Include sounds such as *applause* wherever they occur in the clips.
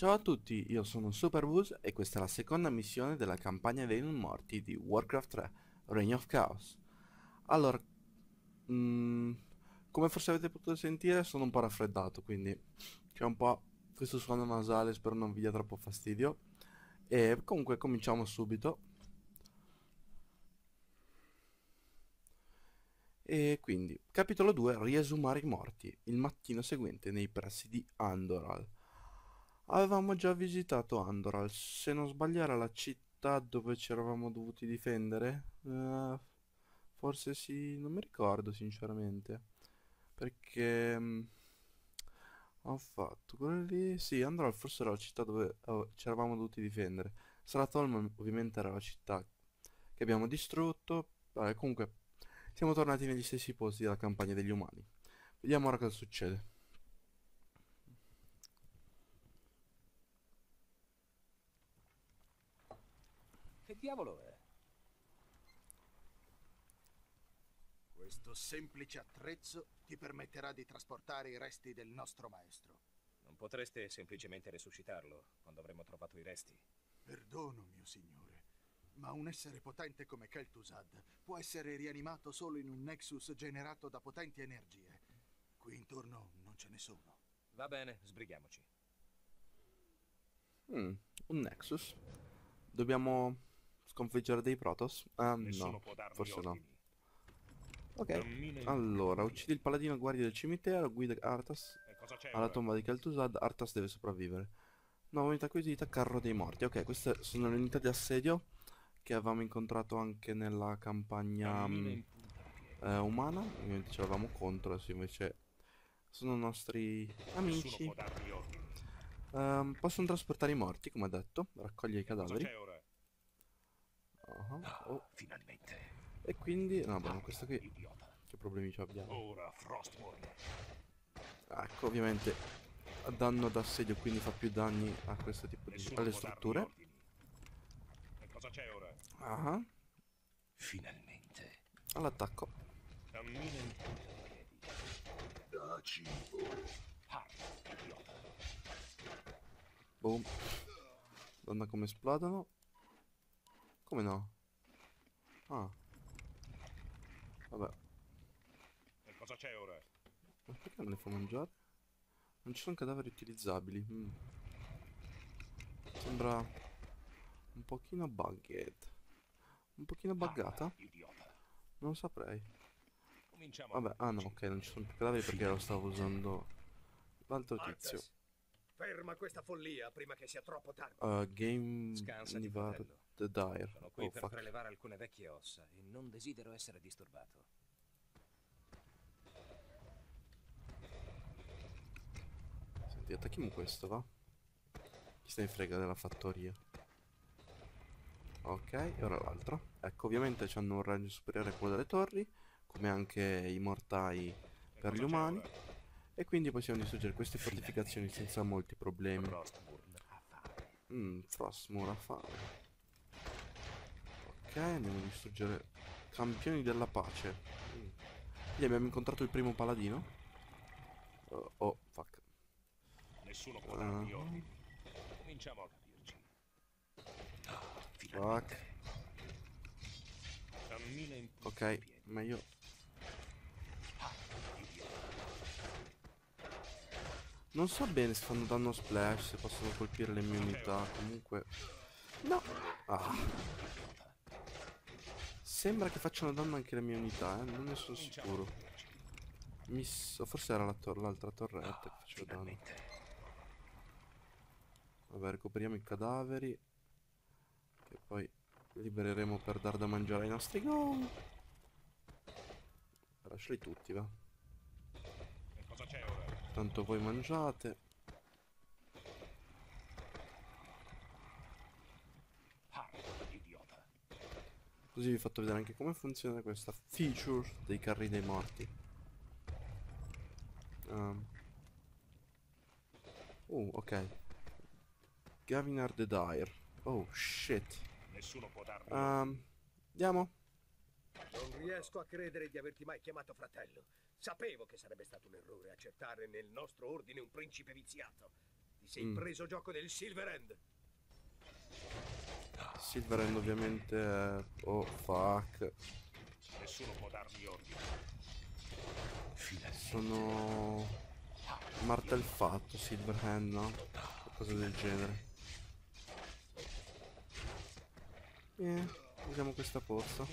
Ciao a tutti, io sono Superbus e questa è la seconda missione della campagna dei non morti di Warcraft 3, Reign of Chaos. Allora, mm, come forse avete potuto sentire sono un po' raffreddato, quindi c'è un po' questo suono nasale, spero non vi dia troppo fastidio. E comunque cominciamo subito. E quindi, capitolo 2, riesumare i morti, il mattino seguente nei pressi di Andoral. Avevamo già visitato Andoral, se non sbaglio era la città dove ci eravamo dovuti difendere. Eh, forse sì, non mi ricordo sinceramente. Perché mm, ho fatto quello lì. Sì, Andoral forse era la città dove oh, ci eravamo dovuti difendere. Saratolm ovviamente era la città che abbiamo distrutto. Vabbè, comunque siamo tornati negli stessi posti della campagna degli umani. Vediamo ora cosa succede. Che diavolo è? Questo semplice attrezzo ti permetterà di trasportare i resti del nostro maestro. Non potreste semplicemente resuscitarlo quando avremo trovato i resti? Perdono, mio signore, ma un essere potente come Kel'Thuzad può essere rianimato solo in un Nexus generato da potenti energie. Qui intorno non ce ne sono. Va bene, sbrighiamoci. Mm, un Nexus. Dobbiamo sconfiggere dei Protoss? Ah, Nessuno no, forse no. Ok, allora, uccidi il paladino guardia del cimitero, guida Arthas alla tomba di Kel'Thuzad, Arthas deve sopravvivere. Nuova unità acquisita, carro dei morti. Ok, queste sono le unità di assedio che avevamo incontrato anche nella campagna mm, eh, umana. Ovviamente ce l'avevamo contro, adesso invece sono nostri amici. Ehm, possono trasportare i morti, come detto, raccogliere i Cosa cadaveri. C'è ora? Ah, oh, Finalmente. E quindi, no, beh, questo qui, che problemi ci abbiamo? Ora Frostmourne. Ecco, ovviamente ha danno d'assedio, quindi fa più danni a questo tipo di alle strutture. E cosa c'è ora? Ah, Finalmente. all'attacco. Cammina in idiota. Boom. Donna come esplodono. Come no? Ah. Vabbè, E cosa c'è ora? ma perché non le fa mangiare? Non ci sono cadaveri utilizzabili. mm. Sembra un pochino bugged. Un pochino buggata? Parla, Idiota. Non saprei. Vabbè, ah no, ok, non ci sono più cadaveri perché lo stavo usando l'altro tizio. Ferma questa follia prima che sia troppo tardi. Uh, game Nivar fratello. The Dire. Sono qui Oh per fuck. prelevare alcune vecchie ossa e non desidero essere disturbato. Senti, attacchiamo questo, va? Chi se ne frega della fattoria? Ok, e ora l'altro. Ecco, ovviamente hanno un range superiore a quello delle torri, come anche i mortai per gli umani. E quindi possiamo distruggere queste fortificazioni senza molti problemi. Mmm, Frostmourne ha fame. Ok, andiamo a distruggere campioni della pace. Mm. Quindi abbiamo incontrato il primo paladino. Oh, oh, fuck. Nessuno può darmi Ah. ordini. Cominciamo a capirci. Fuck. Ok, di piedi. ma io... Non so bene se fanno danno splash, se possono colpire le mie unità, comunque... No! Ah. Sembra che facciano danno anche le mie unità, eh? non ne sono sicuro. Mi s- Forse era la tor- l'altra torretta che faceva danno. Vabbè, recuperiamo i cadaveri. Che poi libereremo per dar da mangiare ai nostri gol. Lasciali tutti, va. Tanto voi mangiate. Hark, idiota. Così vi ho fatto vedere anche come funziona questa feature dei carri dei morti. Um. Uh, ok. Gavinar the Dire. Oh, shit. Nessuno può darmi Um, andiamo. Non riesco a credere di averti mai chiamato fratello. Sapevo che sarebbe stato un errore accettare nel nostro ordine un principe viziato. Ti sei Mm. preso gioco del Silver End. Silverhand ovviamente è... Oh, fuck. Nessuno può darmi ordini. Sono... Martelfatto, Silverhand, no? Qualcosa del genere. E usiamo questa forza.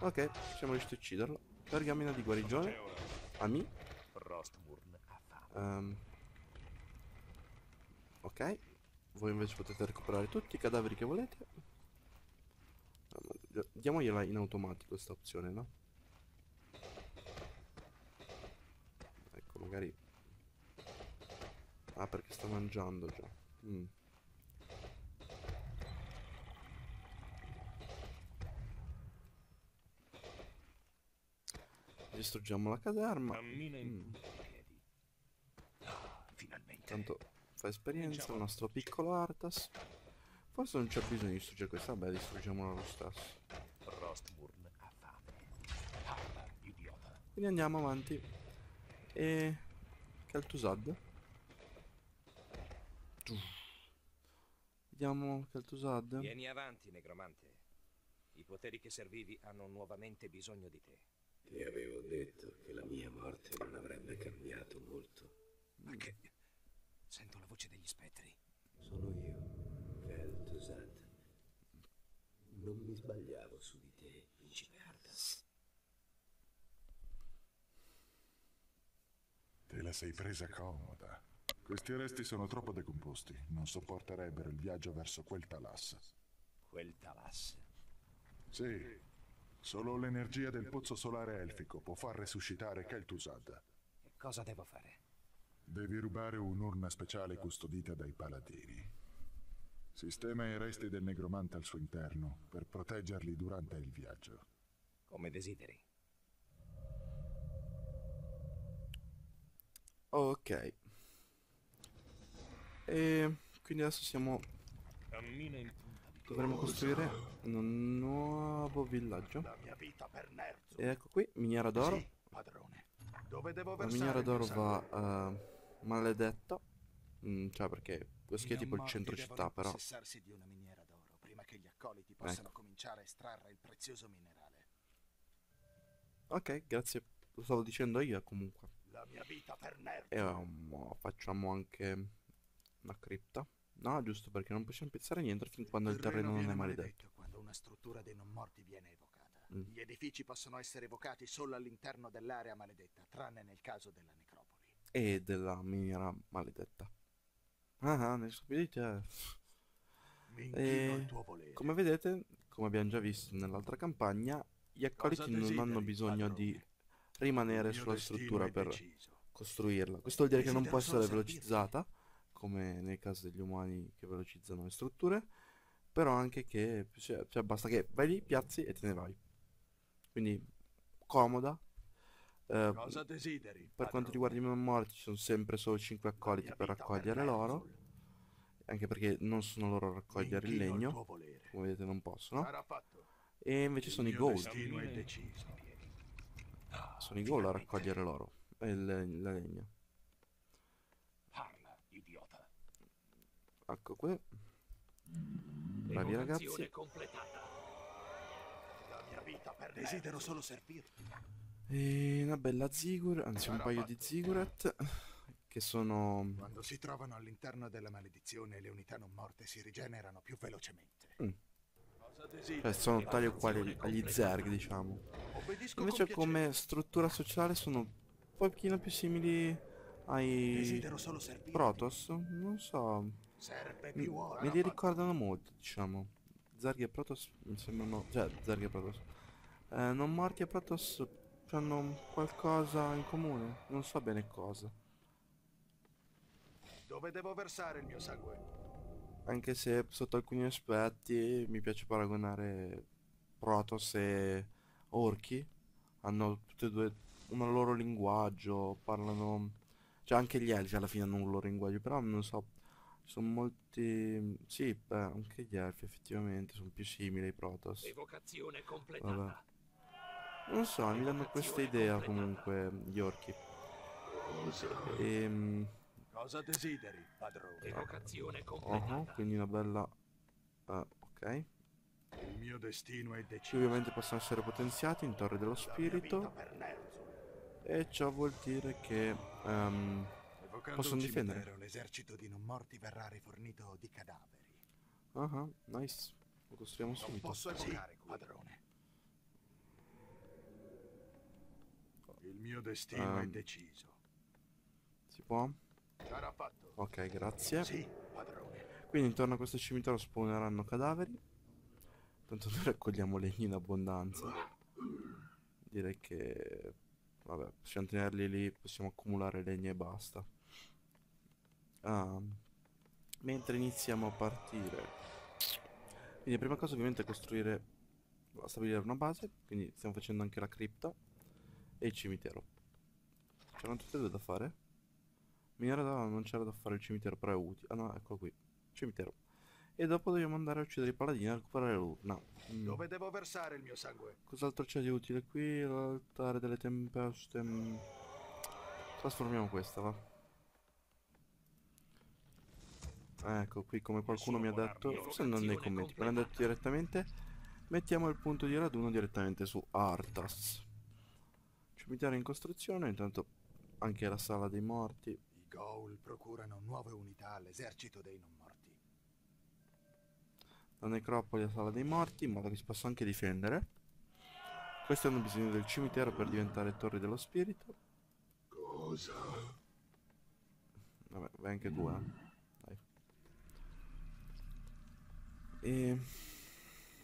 Ok, siamo riusciti a ucciderlo. Pergamena di guarigione. Ami. Fame. Ehm, ok. Voi invece potete recuperare tutti i cadaveri che volete. Diamogliela in automatico questa opzione, no? Ecco, magari... Ah, perché sta mangiando già. Mm. Distruggiamo la caserma. Cammina in Mm. piedi. Finalmente. Tanto fa esperienza, il nostro piccolo Artas. Forse non c'è bisogno di distruggere questa, beh, distruggiamola lo stesso. Frostmourne ha fame. Parla, idiota. Quindi andiamo avanti. E... Kel'Thuzad. Tu. Vediamo Kel'Thuzad. Vieni avanti, negromante. I poteri che servivi hanno nuovamente bisogno di te. Ti avevo detto che la mia morte non avrebbe cambiato molto. Ma che... Sento la voce degli spettri. Sono io, Kel'Thuzad. Non mi sbagliavo su di te, principe Arthas. Te la sei presa comoda. Questi resti sono troppo decomposti. Non sopporterebbero il viaggio verso quel Talas. Quel Talas. Sì, solo l'energia del pozzo solare elfico può far resuscitare Kel'Thuzad. E cosa devo fare? Devi rubare un'urna speciale custodita dai paladini. Sistema i resti del negromante al suo interno per proteggerli durante il viaggio. Come desideri. Ok. E quindi adesso siamo... Dovremmo costruire un nuovo villaggio. E ecco qui, miniera d'oro. Sì, padrone. Dove devo La miniera d'oro va eh, maledetta. Mm, cioè perché questo qui è tipo il centro città però. di una miniera d'oro prima che gli accoliti possano Ecco. cominciare a estrarre il prezioso minerale. Ok, grazie. Lo stavo dicendo io comunque. La mia vita per Nerzo. E um, facciamo anche una cripta. No, giusto perché non possiamo piazzare niente fin quando il terreno non è maledetto. quando una struttura dei non morti viene evocata. Mm. Gli edifici possono essere evocati solo all'interno dell'area maledetta, tranne nel caso della necropoli. E della miniera maledetta. Ah, ah, ne stupidite. Mi inchino E come vedete, come abbiamo già visto nell'altra campagna, gli accoliti non hanno bisogno di rimanere sulla struttura per costruirla. Questo vuol dire che non può essere velocizzata, come nel caso degli umani che velocizzano le strutture, però anche che cioè, cioè, basta che vai lì, piazzi e te ne vai. Quindi comoda. Eh, Cosa desideri? per quanto riguarda i non morti ci sono sempre solo 5 La accoliti per raccogliere l'oro, anche perché non sono loro a raccogliere il legno, come vedete non possono. E invece sono i gold, deciso. sono i gold a raccogliere l'oro e il- la legna. Parla, idiota. Ecco qui. Bravi ragazzi. completata. La mia vita per Desidero solo servirti. E una bella zigur, anzi un paio di ziguret, che sono... Quando si trovano all'interno della maledizione, le unità non morte si rigenerano più velocemente. Mm. Cioè sono tali o quali agli zerg, diciamo. Invece con come struttura sociale sono un pochino più simili ai Desidero solo servirti. Protoss, non so, Serve mi, più ora. me li ricordano molto, diciamo. Zerg e Protoss mi sembrano, cioè Zerg e Protoss. Eh, non morti e Protoss hanno qualcosa in comune, non so bene cosa. Dove devo versare il mio sangue? Anche se sotto alcuni aspetti mi piace paragonare Protoss e Orchi. Hanno tutte e due un loro linguaggio, parlano... Cioè anche gli Elfi alla fine hanno un loro linguaggio, però non so, sono molti... Sì, beh, anche gli Elfi effettivamente sono più simili ai Protoss. Evocazione Vabbè. Non so, mi danno questa idea comunque gli Orchi. Ehm, Cosa desideri, padrone? Evocazione Oh, completata. quindi una bella... eh, ok. Il mio destino è Ci deciso. ovviamente possono essere potenziati in Torre dello Spirito. E ciò vuol dire che... Evocando Possono un difendere. cimitero, l'esercito di non morti verrà rifornito di cadaveri. ah, nice. Lo costruiamo Non subito. posso evocare, padrone. Il mio destino è Ehm. deciso. Si può? Ok, grazie. Sì, padrone. Quindi intorno a questo cimitero spawneranno cadaveri. Tanto noi raccogliamo legni in abbondanza. Direi che... Vabbè, possiamo tenerli lì, possiamo accumulare legna e basta. Ah, mentre iniziamo a partire. Quindi la prima cosa ovviamente è costruire... Stabilire una base, quindi stiamo facendo anche la cripta e il cimitero. C'erano tutte e due da fare? Mi era da... non c'era da fare il cimitero, però è utile. Ah no, eccolo qui. Cimitero. E dopo dobbiamo andare a uccidere i paladini e recuperare l'urna. Mm. Dove devo versare il mio sangue? Cos'altro c'è di utile qui? L'altare delle tempeste. mm. Trasformiamo questa, va. Ecco, qui come qualcuno mi ha detto, forse non nei commenti, me l'hanno detto direttamente, mettiamo il punto di raduno direttamente su Artas. Cimitero in costruzione, intanto anche la sala dei morti. I Ghoul procurano nuove unità all'esercito dei non morti. la necropoli la sala dei morti in modo che si possa anche difendere. Questi hanno bisogno del cimitero per diventare torri dello spirito. Cosa? Vabbè, vai anche due. eh. Dai. E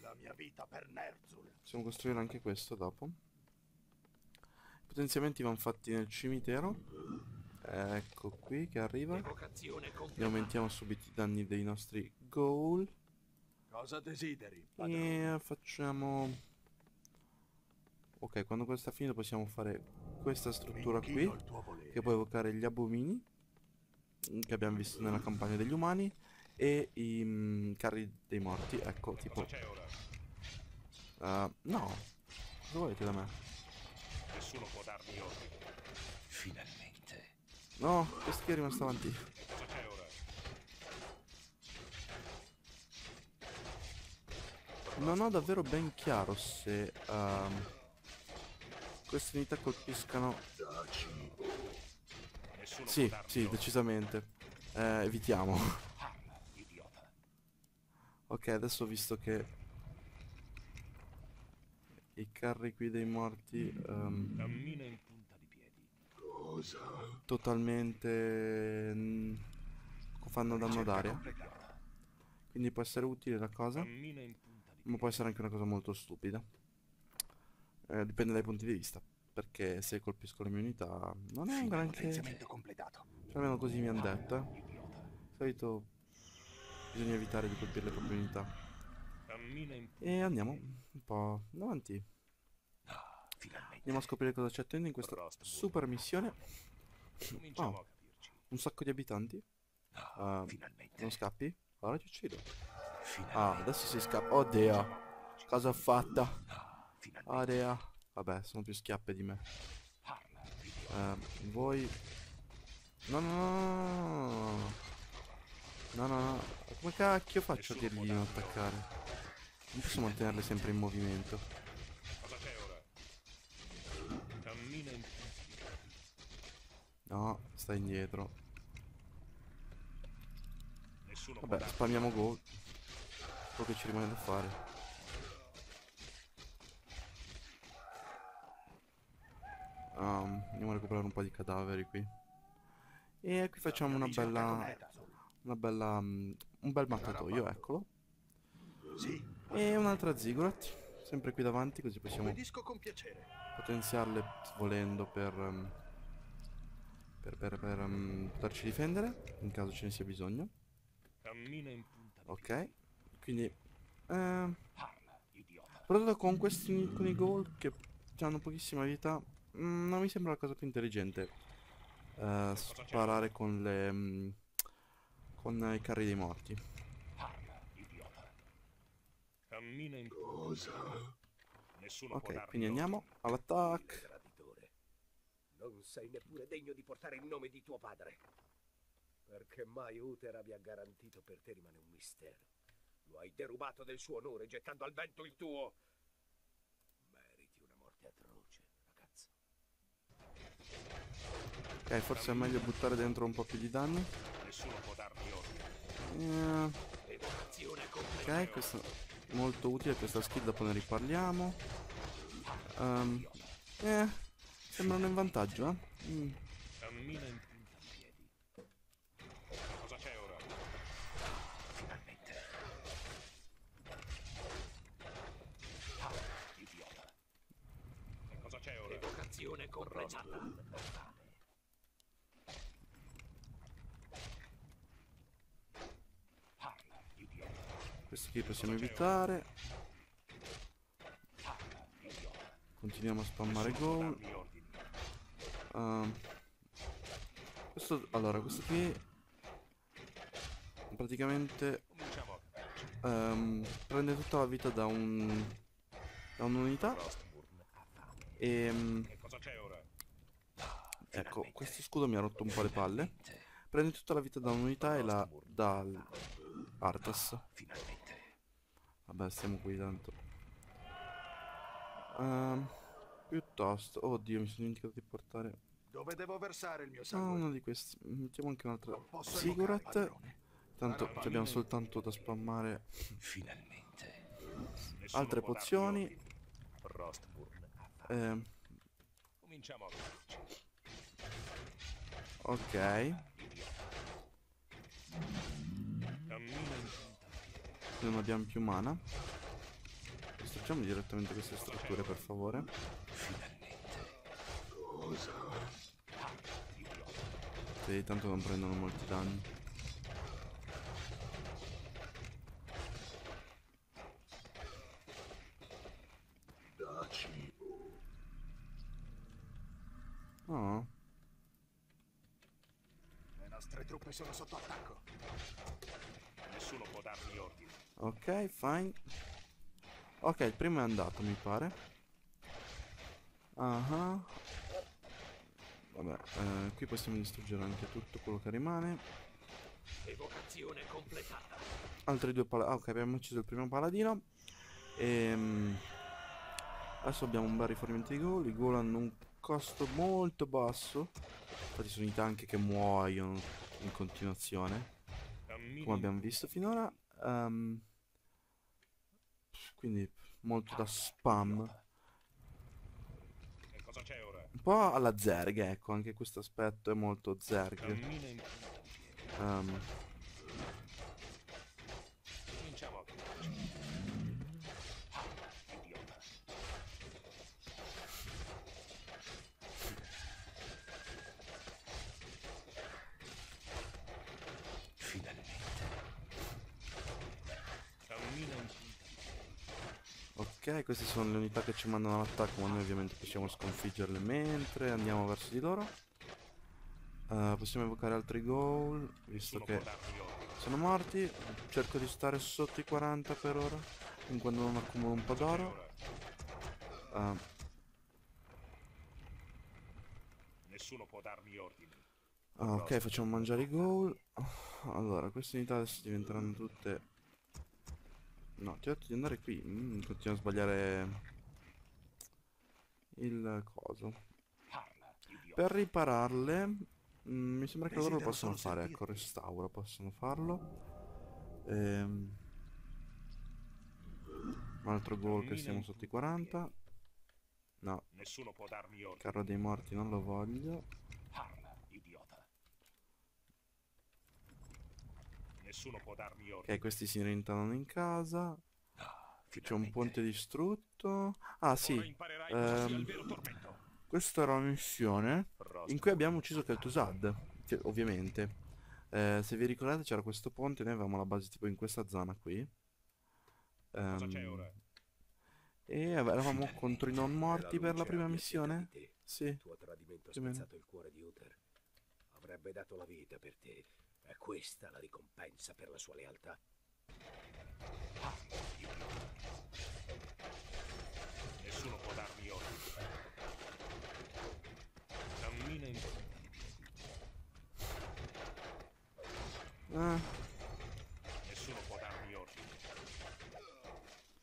La mia vita per Nerzul. possiamo costruire anche questo dopo. Potenziamenti vanno fatti nel cimitero. Ecco qui che arriva. E aumentiamo subito i danni dei nostri ghoul. Cosa desideri, padrone? E facciamo... Ok, quando questa è finita possiamo fare questa struttura qui. Che può evocare gli abomini. mm, Che abbiamo visto nella campagna degli umani. E i mm, carri dei morti. Ecco, tipo... Eh, no. Cosa volete da me? Nessuno può darmi ordini. Finalmente. No, questo qui è rimasto avanti. Cosa c'è ora? Non ho davvero ben chiaro se... ehm, queste unità colpiscano... Nessuno Sì, sì, decisamente. Eh, evitiamo. Ok, adesso ho visto che i carri qui dei morti Cammina in punta di piedi. totalmente mm, fanno danno d'aria. Quindi può essere utile la cosa, Cammina in punta di ma può essere anche una cosa molto stupida. Eh, dipende dai punti di vista. Perché se colpisco le mie unità non è un granché. Cioè, almeno così mi hanno detto. eh. Di solito bisogna evitare di colpire le proprie unità. E andiamo un po' avanti. Andiamo a scoprire cosa c'è attendo in questa super missione. Cominciamo Oh. Un sacco di abitanti. Ah, Finalmente. non scappi? Ora ti uccido. Ah, adesso si scappa. Oddio. Cosa ho fatto? Finalmente. Area. Vabbè, sono più schiappe di me. Eh, voi... No, no, no, no, no. No, no, no. Come cacchio faccio a dirgli di non attaccare? Non posso mantenerle sempre in movimento. No, stai indietro. Vabbè, spammiamo go. Quello che ci rimane da fare. Um, andiamo a recuperare un po' di cadaveri qui. E qui facciamo una bella... Una bella... mm, un bel maccatoio, eccolo. Sì, E un'altra ziggurat. Sempre qui davanti, così possiamo potenziarle volendo per... um, per, per, per um, poterci difendere, in caso ce ne sia bisogno. Ok. Quindi... ehm, idiota. Soprattutto con questi con i gol che hanno pochissima vita, mm, non mi sembra la cosa più intelligente eh, sparare con le mm, con i carri dei morti. Cammina in punta. Nessuno può Ok, quindi andiamo all'attacco. Traditore. Non sei neppure degno di portare il nome di tuo padre. Perché mai Uther abbia garantito per te rimane un mistero. Lo hai derubato del suo onore gettando al vento il tuo. Meriti una morte atroce, ragazzo. Ok, forse è meglio buttare dentro un po' più di danni. Nessuno può darmi ordine. Eh, ok, questo molto utile, questa skill dopo ne riparliamo. Ehm, eh, sembrano in vantaggio, eh. Mm, Cammina in punta piedi. Cosa c'è ora? Finalmente. Ah, idiota. E cosa c'è ora? Evocazione completata. Parla, idiota. Qui possiamo evitare. Continuiamo a spammare goal. ordini. Ehm, questo, allora, questo qui praticamente ehm, prende tutta la vita da un da un'unità e E ora? ecco, questo scudo mi ha rotto un po' le palle. Prende tutta la vita da un'unità e la dà al Arthas. Vabbè, stiamo qui tanto. Ehm, piuttosto, oddio, mi sono dimenticato di portare Dove devo versare il mio ah, sangue? uno di questi. Mettiamo anche un'altra padrone. Tanto ci abbiamo soltanto da spammare Finalmente. Altre pozioni. Ehm, Cominciamo a ok. Cammina in punta piedi. Non abbiamo più mana. Distruggiamo direttamente queste strutture, per favore. Sì, tanto non prendono molti danni. Oh, Le nostre truppe sono sotto attacco. Nessuno può darmi ordini. Ok, fine. Ok, il primo è andato, mi pare. Ah. Vabbè, eh, qui possiamo distruggere anche tutto quello che rimane. Evocazione completata. Altri due paladini. ok, abbiamo ucciso il primo paladino. Ehm, adesso abbiamo un bel rifornimento di gol. I gol hanno un costo molto basso. Infatti sono i tank che muoiono in continuazione. Come abbiamo visto finora. Ehm, quindi molto da spam. Un po' alla Zerg, ecco, anche questo aspetto è molto Zerg. Cammina in punta piedi. Ehm, Cominciamo a vederci. Ah, idiota. Cammina in punta piedi. Ok, queste sono le unità che ci mandano all'attacco, ma noi ovviamente possiamo sconfiggerle mentre andiamo verso di loro. Eh, possiamo evocare altri goal, visto che sono morti. Cerco di stare sotto i 40 per ora, in quando non accumulo un po' d'oro. Eh, Nessuno può darmi ordini. ah, ok, facciamo mangiare i goal. Allora, queste unità adesso diventeranno tutte... No, ti ho detto di andare qui. Mm, continuo a sbagliare il coso. Per ripararle, mm, mi sembra che loro lo possono solo fare. Ecco, restauro, possono farlo. Ehm, un altro gol che siamo sotto i 40. No, Nessuno può darmi ordini. carro dei morti non lo voglio. Parla, idiota. Nessuno può darmi ordini. Ok, questi si rintanano in casa. C'è un ponte distrutto. Ah, sì. Ehm. Questa era una missione in cui abbiamo ucciso Kel'Thuzad, che- ovviamente. Eh, se vi ricordate c'era questo ponte, noi avevamo la base tipo in questa zona qui. Ora? e eravamo contro i non morti per la prima missione? Sì. Il tuo tradimento ha spezzato il cuore di Uther. Avrebbe dato la vita per te. È questa la ricompensa per la sua lealtà. Nessuno può darmi ordini. Cammina in. Eh, Nessuno può darmi ordini.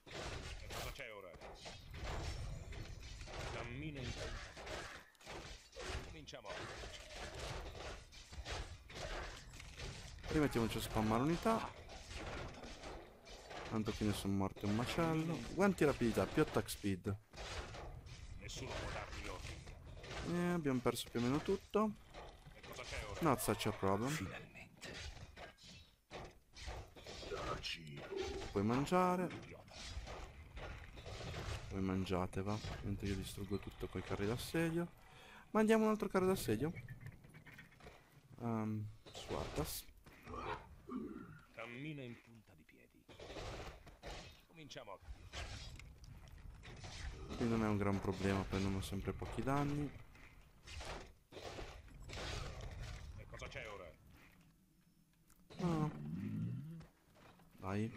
E cosa c'è ora? Cammina in. Cominciamo. Rimettiamoci a spammare unità. Tanto qui ne sono morti un macello. Guanti rapidità, più attack speed. Nessuno può darmi ordini. Eh, abbiamo perso più o meno tutto. E cosa c'è ora? Not such a problem. Finalmente. Puoi mangiare. Voi mangiate, va. Mentre io distruggo tutto con i carri d'assedio. Mandiamo un altro carro d'assedio. Um, Swartas. Cammina in punta di piedi. Cominciamo a capire. Qui non è un gran problema, prendono sempre pochi danni. E cosa c'è ora? No. Dai,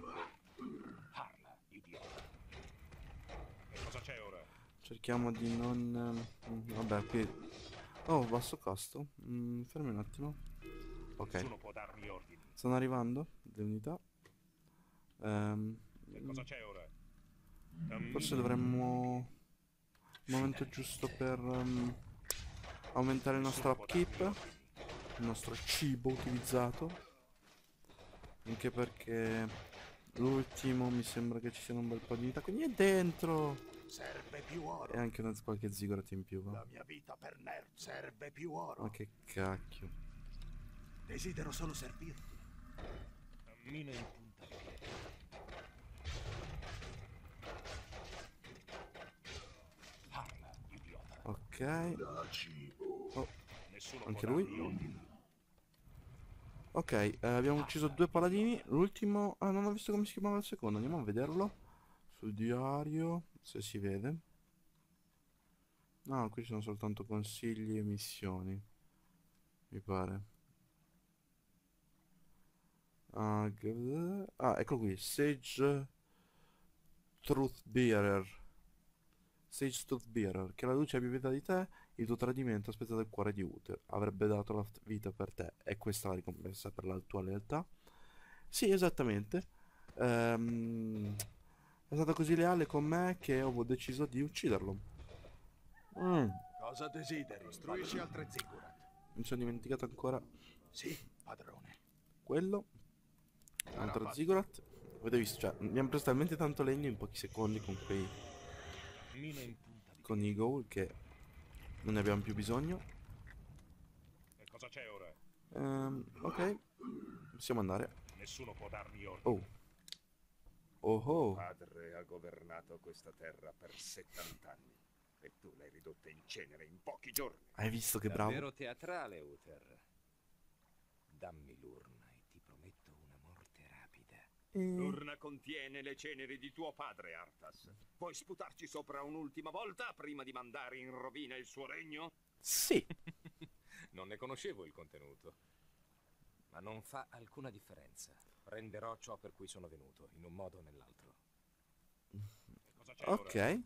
Parla, idiota. E cosa c'è ora? cerchiamo di non... ehm, Vabbè, qui... Oh, basso costo. Mm, fermi un attimo. Ok, Nessuno può darmi ordini. stanno arrivando le unità. Cosa c'è ora? Cammina forse dovremmo... Il momento giusto per... ehm, aumentare il nostro upkeep. Il nostro cibo utilizzato. Anche perché... L'ultimo mi sembra che ci siano un bel po' di unità. Quindi è dentro! Serve più oro. E anche una, qualche ziggurat in più, va. La mia vita per Nerd serve più oro. Ma che cacchio. Desidero solo servirti. Cammina in punta. Parla, idiota. Ok. Oh, Nessuno Anche lui? ok, eh, abbiamo ucciso due paladini. L'ultimo... Ah, non ho visto come si chiamava il secondo. Andiamo a vederlo. Sul diario. Se si vede. No, qui ci sono soltanto consigli e missioni. Mi pare. Ah, ah, ecco qui. Sage Truthbearer. Sage Truthbearer. Che la luce abbia pietà di te, il tuo tradimento aspetta del cuore di Uther. Avrebbe dato la vita per te. E questa la ricompensa per la tua lealtà. Sì, esattamente. Ehm, è stato così leale con me che ho deciso di ucciderlo. Mm, Cosa desideri? Istruisci altre ziggurat. mi sono dimenticato ancora Sì, padrone. quello. Un altro ziggurat. Avete visto? Cioè, abbiamo preso talmente tanto legno in pochi secondi con quei... Con i goal che non ne abbiamo più bisogno. E cosa c'è ora? Ehm, ok. Possiamo andare. Nessuno può darmi ordini. Oh. Oh oh. Padre ha governato questa terra per 70 anni e tu l'hai ridotta in cenere in pochi giorni. Hai visto che bravo? Davvero teatrale, Uther. Dammi l'urna e ti prometto una morte rapida. Eh, L'urna contiene le ceneri di tuo padre, Artas. Vuoi sputarci sopra un'ultima volta prima di mandare in rovina il suo regno? sì. *laughs* Non ne conoscevo il contenuto. Ma non fa alcuna differenza. Renderò ciò per cui sono venuto, in un modo o nell'altro. *laughs* Cosa c'è ora? Ok.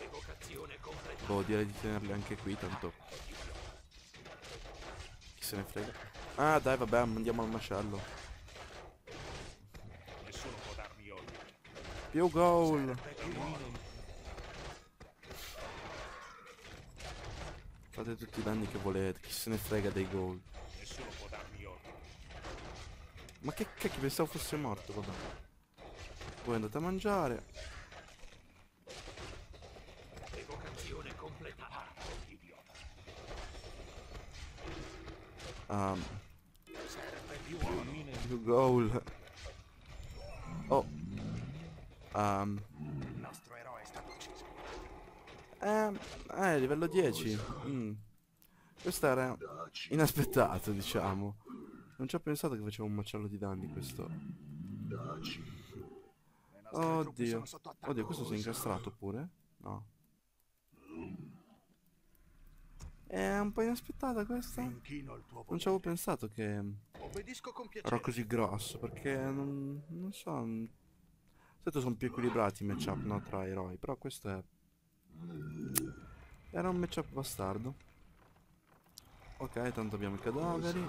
Evocazione completa. boh, direi di tenerli anche qui, tanto... Chi se ne frega. Ah, dai, vabbè, andiamo al macello. Nessuno può darmi ordini. Più goal. Fate tutti i danni che volete, chi se ne frega dei goal. Nessuno può darmi ordini. Ma che cacchio, pensavo fosse morto, vabbè. Voi andate a mangiare. Evocazione completata. Idiota. Um, Serve più oro. Cammina in più goal. Oh. Um, Il nostro eroe è stato ucciso. eh, eh, livello 10. Mm. Questo era inaspettato, diciamo. Non ci ho pensato che faceva un macello di danni questo. Oddio. Oddio, questo si è incastrato pure? No. È un po' inaspettata questa. Non ci avevo pensato che Era così grosso, perché non, non so... Solito sono più equilibrati i matchup, no, tra eroi, però questo è... Era un matchup bastardo. Ok, tanto abbiamo i cadaveri.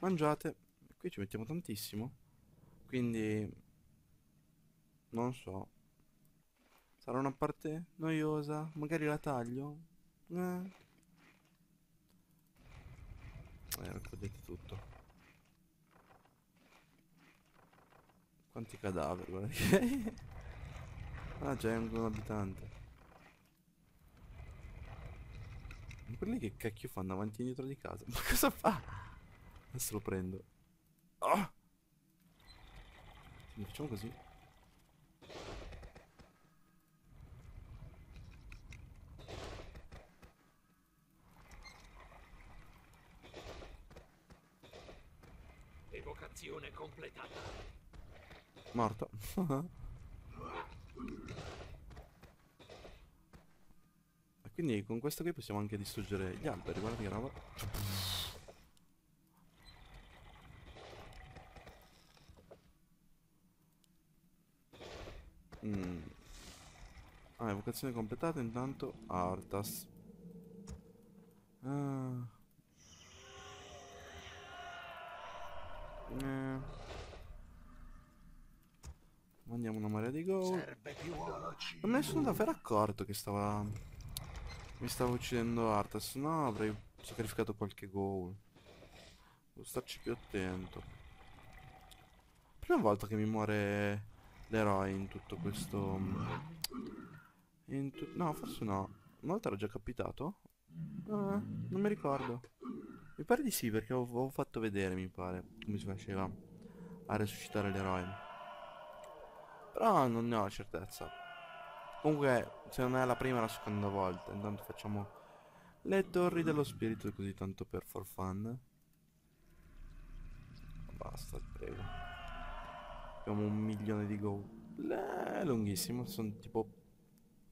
Mangiate. Qui ci mettiamo tantissimo. Quindi... Non so. Sarà una parte noiosa. Magari la taglio. Eh. Eh, raccogliete tutto. Quanti cadaveri, guarda che... *laughs* ah, c'è un, abitante. Ma quelli che cacchio fanno avanti e indietro di casa? *laughs* Ma cosa fa? Adesso lo prendo. Oh! Facciamo così. Evocazione completata. Morto. *laughs* e quindi con questo qui possiamo anche distruggere gli alberi, guarda che roba. Mm. Ah, evocazione completata, intanto Artas. Ah. Mandiamo una marea di oro. Non me ne sono davvero accorto che stava... Mi stava uccidendo Arthas. No, avrei sacrificato qualche goal. Devo starci più attento. Prima volta che mi muore l'eroe in tutto questo... In tu- No, forse no. Una volta era già capitato? Eh, non mi ricordo. Mi pare di sì, perché avevo fatto vedere, mi pare, come si faceva a resuscitare l'eroe. Però non ne ho certezza. Comunque, se non è la prima è la seconda volta. Intanto facciamo le torri dello spirito così tanto per for fun. Basta, prego. Abbiamo un milione di go. È lunghissimo, sono tipo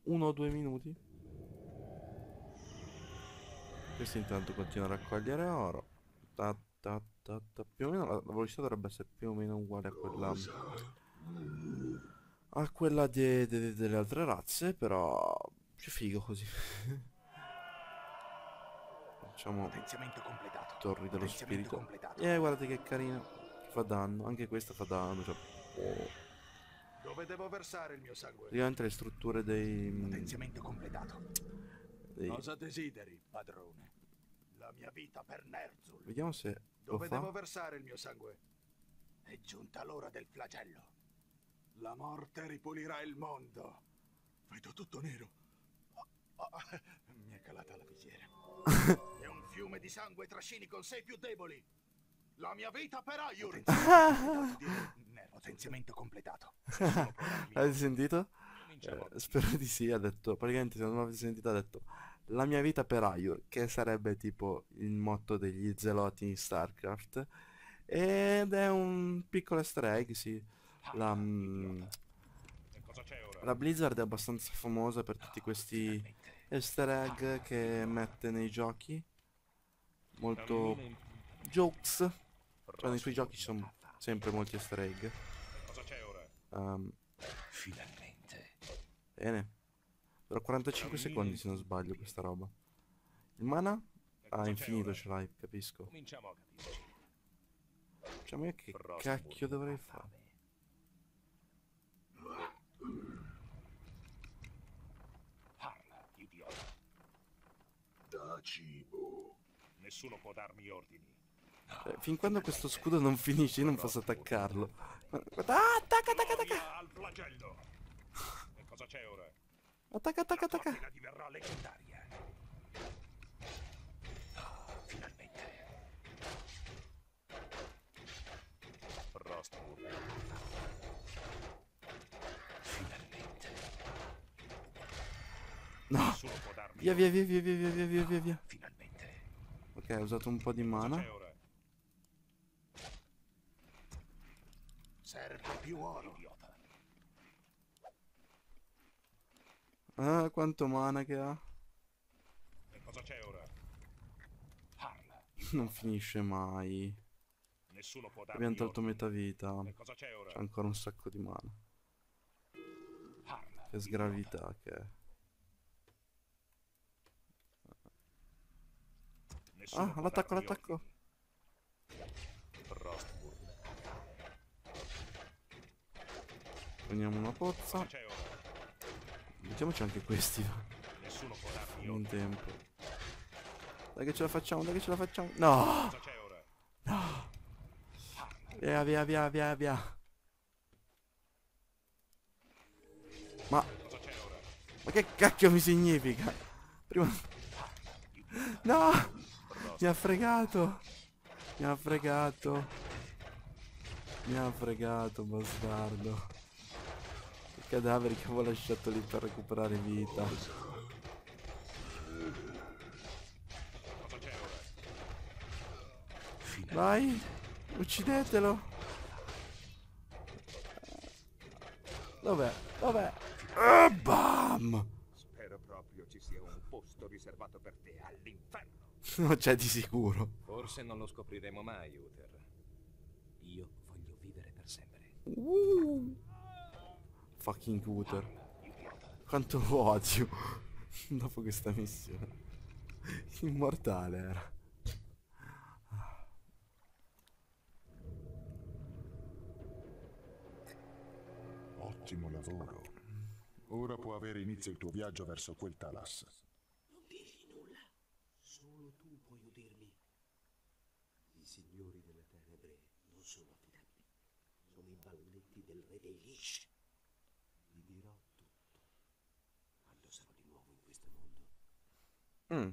uno o due minuti. Questo intanto continua a raccogliere oro. Ta, ta, ta. Più o meno la, la velocità dovrebbe essere più o meno uguale a quella a quella de- de- de- delle altre razze, però più figo così. Facciamo Potenziamento completato. torri dello spirito. completato. Eh, guardate che carino. Che fa danno, anche questa fa danno, cioè oh. Dove devo versare il mio sangue? praticamente le strutture dei, Potenziamento completato. dei- Cosa desideri, padrone? La mia vita per Nerzul. Vediamo se Dove devo versare il mio sangue? È giunta l'ora del flagello. La morte ripulirà il mondo. Vedo tutto nero. Ah, ah, mi è calata la visiera. *laughs* È un fiume di sangue trascini con sé i più deboli. La mia vita per Ayur. Potenziamento completato. *laughs* Avete sentito? Eh, spero di sì, ha detto. Praticamente se non l'avete sentito ha detto La mia vita per Ayur, che sarebbe tipo il motto degli zeloti in StarCraft. Ed è un piccolo easter egg, sì. La, mm, c'è ora? la Blizzard è abbastanza famosa per tutti questi easter egg che mette nei giochi. Molto jokes. Cioè nei suoi giochi ci sono sempre molti easter egg. Finalmente. bene. Per 45 secondi se non sbaglio questa roba. Il mana? Ah, infinito ce l'hai, capisco. Cominciamo a capirci. Ma io che cacchio dovrei fare? fame. Parla, idiota. Da cibo. Nessuno può darmi ordini. Cioè, fin quando questo scudo non finisce io non posso attaccarlo. Guarda, ah, attacca, attacca, attacca! Al flagello. E cosa c'è ora? Attacca, attacca, attacca! Appena diverrà leggendaria. Finalmente. Frostmourne. Finalmente. No! Via, via, via, via, via, via, via, via, via, via. Finalmente. Ok, ho usato un po' di mana. Serve più oro. Idiota. Ah, quanto mana che ha. E cosa c'è ora? Parla. Non finisce mai. Nessuno può darmi Abbiamo tolto metà vita. E cosa c'è ora? C'è ancora un sacco di mana. Parla. Che sgravità che è. Nessuno Ah, l'attacco, l'attacco. Prendiamo una pozza. Mettiamoci anche questi. Nessuno può darmi ordini. tempo. Dai che ce la facciamo, dai che ce la facciamo. No! Cosa c'è ora? Via, via, via, via, via. Ma, ma che cacchio mi significa? Prima... No! Mi ha fregato! Mi ha fregato! Mi ha fregato, bastardo. I cadaveri che avevo lasciato lì per recuperare vita. Vai! Uccidetelo! Dov'è? Dov'è? Ah, bam! Spero proprio ci sia un posto riservato per te all'inferno. Non *laughs* c'è di sicuro. Forse non lo scopriremo mai, Uther. Io voglio vivere per sempre. Uh. Fucking Cooter. Quanto lo odio. *laughs* Dopo questa missione. Immortale era. Ottimo lavoro. Ora può avere inizio il tuo viaggio verso quel Talas. Non dirgli nulla. Solo tu puoi udirmi. I signori delle tenebre non sono affidabili. Sono i balletti del re dei Lish. Gli dirò tutto. Quando sarò di nuovo in questo mondo. Mm.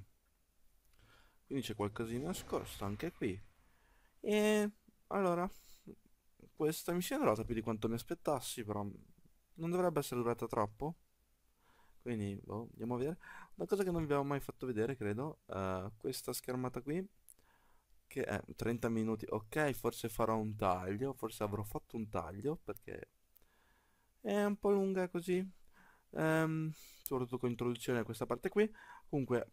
Quindi c'è qualcosa di nascosto anche qui. E allora, questa missione è durata più di quanto mi aspettassi, però non dovrebbe essere durata troppo. Quindi, boh, andiamo a vedere. Una cosa che non vi avevo mai fatto vedere, credo, eh, questa schermata qui, che è 30 minuti. Ok, forse farò un taglio, forse avrò fatto un taglio, perché è un po' lunga così. Ehm, soprattutto con introduzione a questa parte qui. Comunque,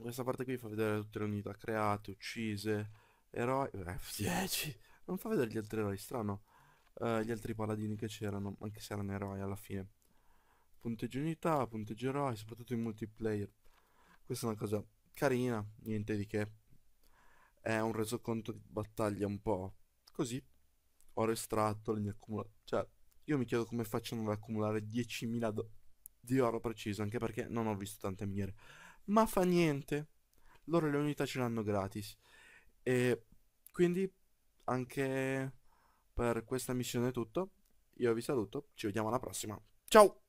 questa parte qui fa vedere tutte le unità create, uccise, eroi. eh, *laughs* 10! Non fa vedere gli altri eroi, strano. Eh, gli altri paladini che c'erano, anche se erano eroi alla fine. Punteggio unità, punteggio eroi, soprattutto in multiplayer. Questa è una cosa carina, niente di che. È un resoconto di battaglia un po' così. Oro estratto, legno accumulato. Cioè, io mi chiedo come facciano ad accumulare 10.000 do- di oro preciso, anche perché non ho visto tante miniere. Ma fa niente. Loro le unità ce l'hanno gratis. E quindi anche per questa missione è tutto. Io vi saluto, ci vediamo alla prossima. Ciao!